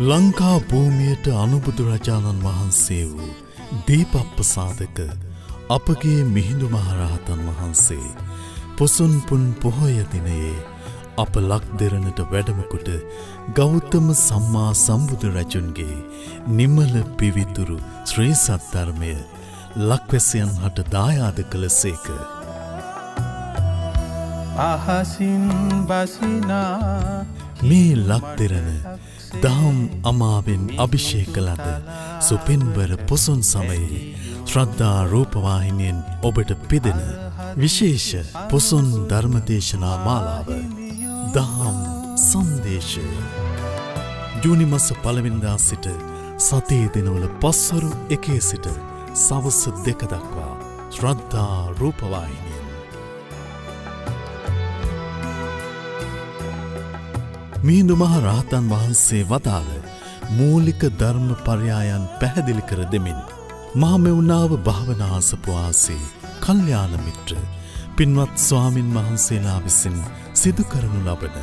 ලංකා භූමියට අනුබුදුරජාණන් වහන්සේ වූ දීපප්පසාධක අපගේ මිහිඳු මහරහතන් වහන්සේ පොසුන්පුන් පොහොයදිනයේ අප ලක් දෙරණට වැඩමකොට ගෞතම සම්මා සම්බුදුරජුන්ගේ නිමල පිවිතුරු ශ්‍රී සත්ධර්මය ලක්වැසියන් හට දායාද කළ සේක. අහසින් බසිනා මේ ලක් දෙරණ දහම් අමාවෙන් අභිෂේක ලද සුපෙන්වර පොසොන් සමයේ ශ්‍රද්ධා රූපවාහිනියෙන් ඔබට පිදෙන විශේෂ පොසොන් ධර්මදේශනා මාලාව දහම් සන්දේශය. ජූනිමස පළවෙනිදා සිට සතේ දිනවල පස්වරු එකේ සිට සවස්ස දෙක දක්වා ශ්‍රද්ධා රූපවාහිනියෙන් මිහිඳු මහ රහතන් වහන්සේ වදාළ මූලික ධර්ම පර්යායන් පැහැදිලි කර දෙමින් මහමෙවුනාව භාවනාසපවාසේ කල්්‍යාන මිත්‍ර පින්වත් ස්වාමින් වහන්සේලා විසින් සිදු කරනු ලබන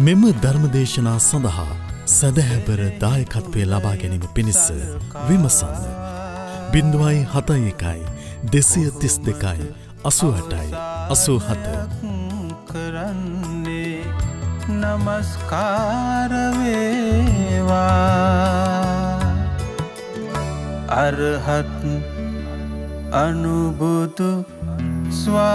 මෙම ධර්මදේශනා සඳහා සැදැහැබර දායකත්වය ලබා ගැනීම පිණිස විමසන්න. බින්දුවයි හතයි එකයි දෙසිය තිස් දෙකයි අසුහටයි අසූ හත කරන්නේ नमस्कारवेवा अर्हत् अनुभूतु स्वा